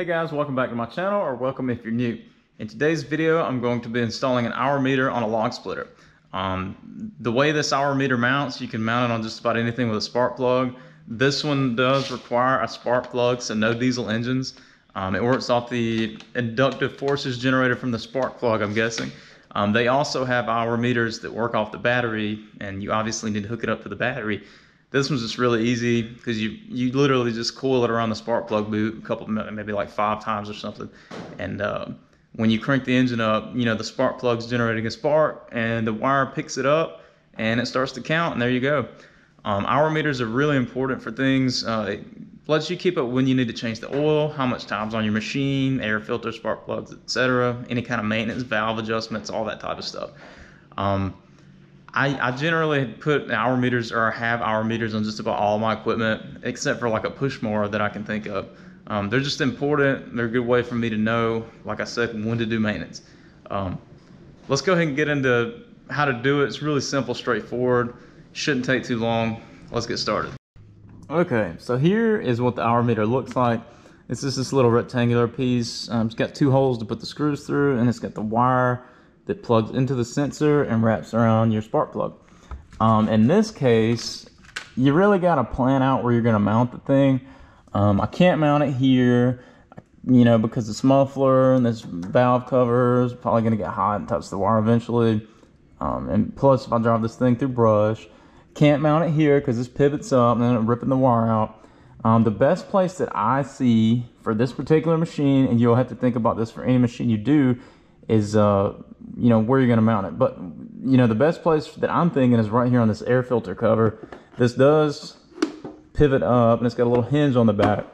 Hey guys, welcome back to my channel, or welcome if you're new. In today's video, I'm going to be installing an hour meter on a log splitter. Um, the way this hour meter mounts, you can mount it on just about anything with a spark plug. This one does require a spark plug, so no diesel engines. Um, it works off the inductive forces generated from the spark plug, I'm guessing. Um, they also have hour meters that work off the battery, and you obviously need to hook it up to the battery. This one's just really easy because you you literally just coil it around the spark plug boot a couple maybe like five times or something, and uh, when you crank the engine up, you know the spark plug's generating a spark, and the wire picks it up, and it starts to count, and there you go. Um, hour meters are really important for things. Uh, it lets you keep up when you need to change the oil, how much time's on your machine, air filter, spark plugs, etc. Any kind of maintenance, valve adjustments, all that type of stuff. Um, I, I generally put hour meters or have hour meters on just about all my equipment, except for like a push mower that I can think of. Um, they're just important. They're a good way for me to know, like I said, when to do maintenance. Um, let's go ahead and get into how to do it. It's really simple, straightforward. Shouldn't take too long. Let's get started. Okay, so here is what the hour meter looks like. It's just this little rectangular piece. Um, it's got two holes to put the screws through, and it's got the wire that plugs into the sensor and wraps around your spark plug. Um, in this case, you really got to plan out where you're going to mount the thing. Um, I can't mount it here, you know, because this muffler and this valve cover is probably going to get hot and touch the wire eventually. Um, and plus, if I drive this thing through brush, can't mount it here because this pivots up and it ripping the wire out. Um, the best place that I see for this particular machine, and you'll have to think about this for any machine you do, is uh, you know where you're going to mount it. But you know the best place that I'm thinking is right here on this air filter cover. This does pivot up and it's got a little hinge on the back,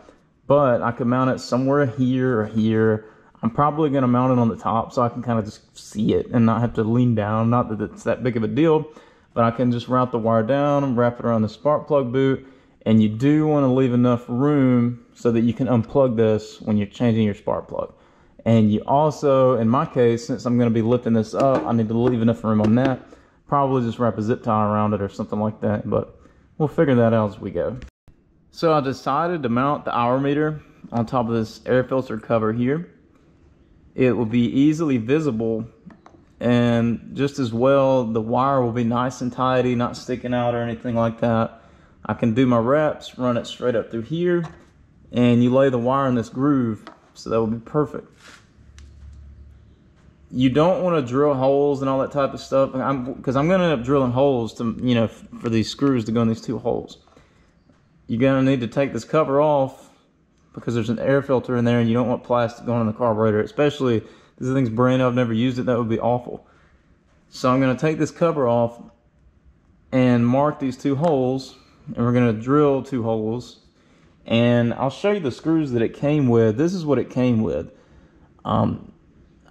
but I could mount it somewhere here or here. I'm probably going to mount it on the top so I can kind of just see it and not have to lean down. Not that it's that big of a deal, but I can just route the wire down and wrap it around the spark plug boot. And you do want to leave enough room so that you can unplug this when you're changing your spark plug. And you also, in my case, since I'm going to be lifting this up, I need to leave enough room on that. Probably just wrap a zip tie around it or something like that, but we'll figure that out as we go. So I decided to mount the hour meter on top of this air filter cover here. It will be easily visible and just as well the wire will be nice and tidy, not sticking out or anything like that. I can do my reps, run it straight up through here, and you lay the wire in this groove, so that will be perfect you don't want to drill holes and all that type of stuff. Because I'm, I'm going to end up drilling holes to you know for these screws to go in these two holes. You're going to need to take this cover off because there's an air filter in there and you don't want plastic going in the carburetor especially this thing's brand new I've never used it that would be awful. So I'm going to take this cover off and mark these two holes and we're going to drill two holes and I'll show you the screws that it came with. This is what it came with. Um,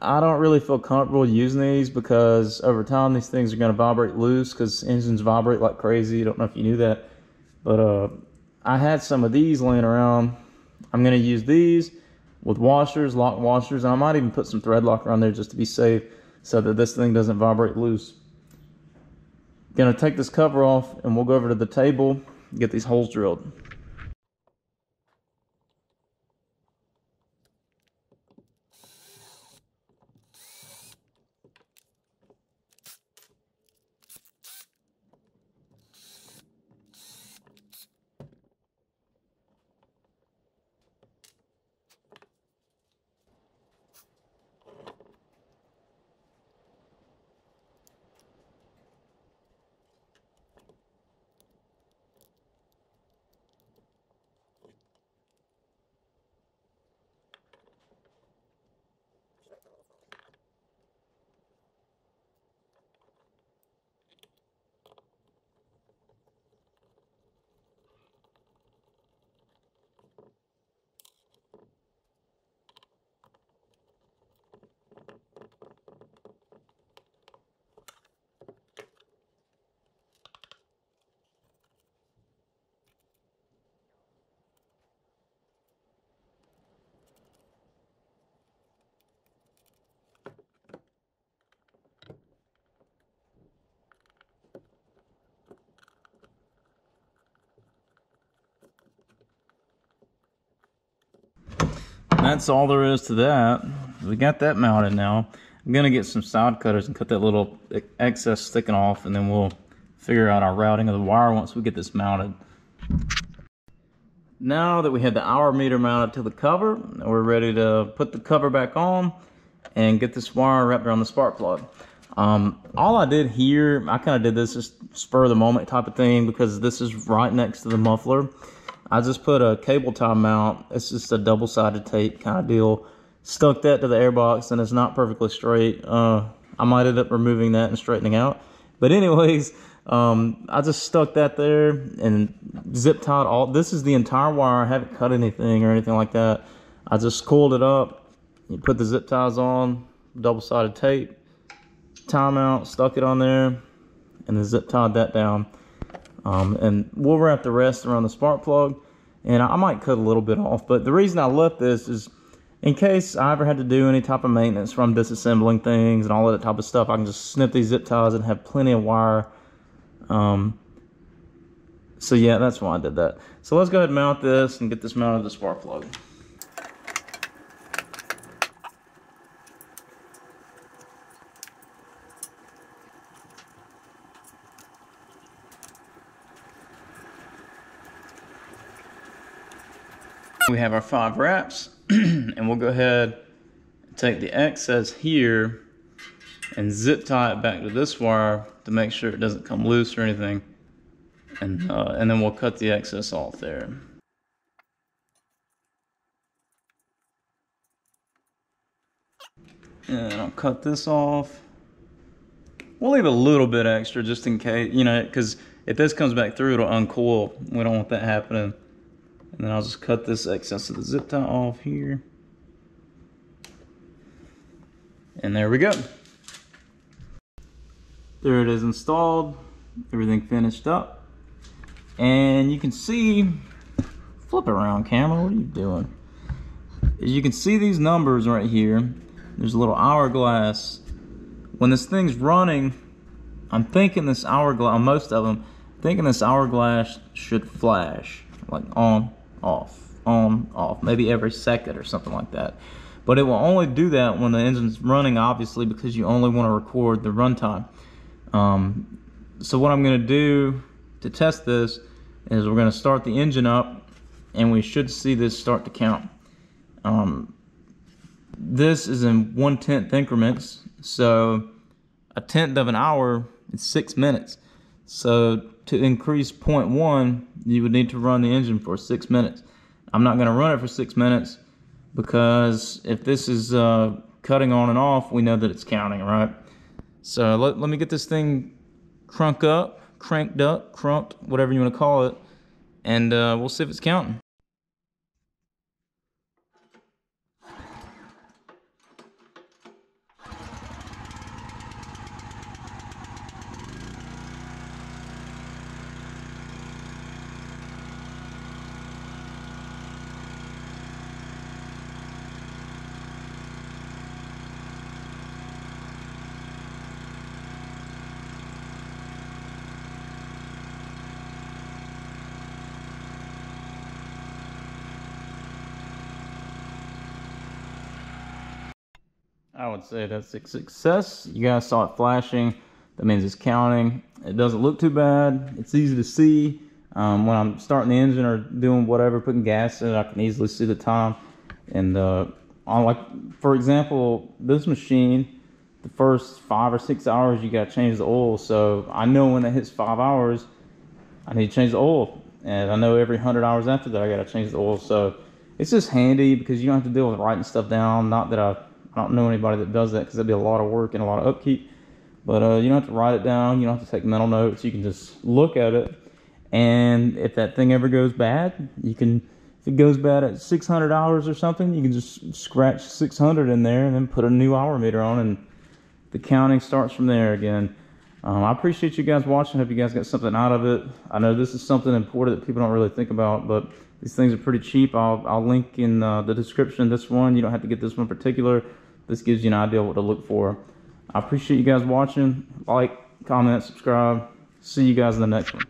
I don't really feel comfortable using these because over time these things are going to vibrate loose because engines vibrate like crazy. I don't know if you knew that. But uh, I had some of these laying around. I'm going to use these with washers, lock washers, and I might even put some thread locker on there just to be safe so that this thing doesn't vibrate loose. Going to take this cover off and we'll go over to the table, get these holes drilled. That's all there is to that. We got that mounted now. I'm gonna get some side cutters and cut that little excess sticking off and then we'll figure out our routing of the wire once we get this mounted. Now that we have the hour meter mounted to the cover, we're ready to put the cover back on and get this wire wrapped around the spark plug. Um, all I did here, I kind of did this just spur of the moment type of thing because this is right next to the muffler. I just put a cable tie mount. It's just a double-sided tape kind of deal. Stuck that to the airbox and it's not perfectly straight. Uh, I might end up removing that and straightening out. But anyways, um, I just stuck that there and zip tied all. This is the entire wire. I haven't cut anything or anything like that. I just coiled it up. You put the zip ties on, double-sided tape tie mount, stuck it on there, and then zip tied that down. Um, and we'll wrap the rest around the spark plug. And I, might cut a little bit off, but the reason I left this is in case I ever had to do any type of maintenance from disassembling things and all that type of stuff, I can just snip these zip ties and have plenty of wire. Um, so yeah, that's why I did that. So let's go ahead and mount this and get this mounted to the spark plug. We have our five wraps and we'll go ahead and take the excess here and zip tie it back to this wire to make sure it doesn't come loose or anything. And, uh, and then we'll cut the excess off there. And I'll cut this off. We'll leave a little bit extra just in case, you know, because if this comes back through, it'll uncoil. We don't want that happening. And then I'll just cut this excess of the zip tie off here. And there we go. There it is installed. Everything finished up. And you can see, flip around camera, what are you doing? As you can see these numbers right here, there's a little hourglass. When this thing's running, I'm thinking this hourglass, most of them, thinking this hourglass should flash, like on, off, on, off, maybe every second or something like that. But it will only do that when the engine's running, obviously, because you only want to record the runtime. Um, so what I'm going to do to test this is we're going to start the engine up, and we should see this start to count. Um, this is in one-tenth increments, so a tenth of an hour is six minutes. So to increase 0.1, you would need to run the engine for six minutes. I'm not going to run it for six minutes because if this is uh, cutting on and off, we know that it's counting, right? So let, let me get this thing crunk up, cranked up, crunked, whatever you want to call it, and uh, we'll see if it's counting. I would say that's a success. You guys saw it flashing. That means it's counting. It doesn't look too bad. It's easy to see. Um, when I'm starting the engine or doing whatever, putting gas in it, I can easily see the time. And uh, on like, for example, this machine, the first five or six hours, you got to change the oil. So I know when it hits five hours, I need to change the oil. And I know every 100 hours after that, I got to change the oil. So it's just handy because you don't have to deal with writing stuff down. Not that I I don't know anybody that does that because that'd be a lot of work and a lot of upkeep. But uh, you don't have to write it down. You don't have to take mental notes. You can just look at it. And if that thing ever goes bad, you can, if it goes bad at 600 hours or something, you can just scratch 600 in there and then put a new hour meter on and the counting starts from there again. Um, I appreciate you guys watching. Hope you guys got something out of it. I know this is something important that people don't really think about, but these things are pretty cheap. I'll, I'll link in uh, the description this one. You don't have to get this one particular. This gives you an idea what to look for. I appreciate you guys watching. Like, comment, subscribe. See you guys in the next one.